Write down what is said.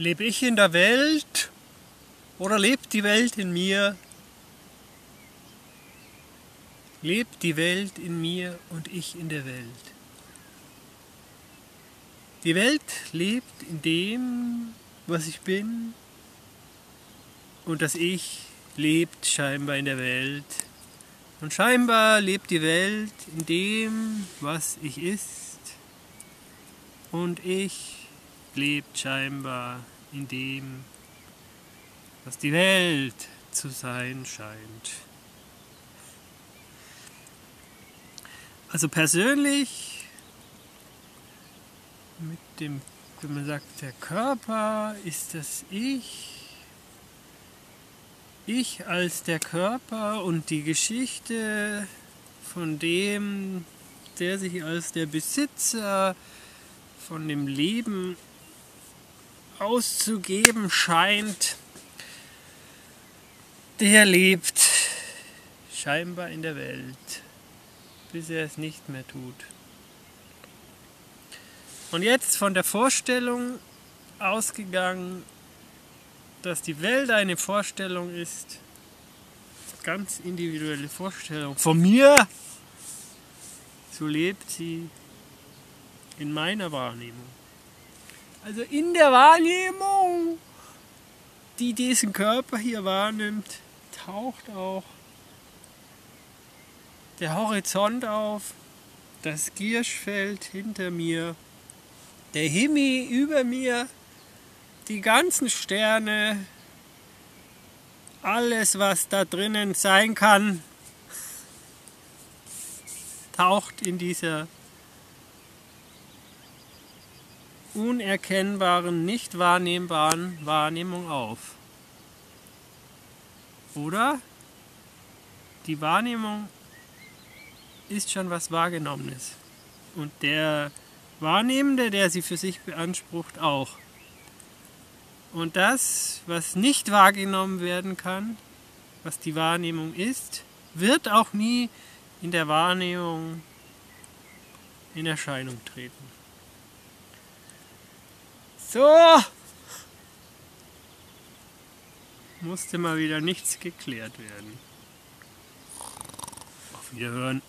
Lebe ich in der Welt oder lebt die Welt in mir? Lebt die Welt in mir und ich in der Welt? Die Welt lebt in dem, was ich bin und das Ich lebt scheinbar in der Welt. Und scheinbar lebt die Welt in dem, was ich ist und ich lebt scheinbar in dem, was die Welt zu sein scheint. Also persönlich mit dem, wenn man sagt, der Körper ist das Ich, ich als der Körper und die Geschichte von dem, der sich als der Besitzer von dem Leben auszugeben scheint, der lebt scheinbar in der Welt, bis er es nicht mehr tut. Und jetzt von der Vorstellung ausgegangen, dass die Welt eine Vorstellung ist, ganz individuelle Vorstellung von mir, so lebt sie in meiner Wahrnehmung. Also in der Wahrnehmung, die diesen Körper hier wahrnimmt, taucht auch der Horizont auf, das Gierschfeld hinter mir, der Himmel über mir, die ganzen Sterne, alles was da drinnen sein kann, taucht in dieser unerkennbaren, nicht wahrnehmbaren Wahrnehmung auf. Oder die Wahrnehmung ist schon was Wahrgenommenes. Und der Wahrnehmende, der sie für sich beansprucht, auch. Und das, was nicht wahrgenommen werden kann, was die Wahrnehmung ist, wird auch nie in der Wahrnehmung in Erscheinung treten. So. Musste mal wieder nichts geklärt werden. Auf Wiederhören.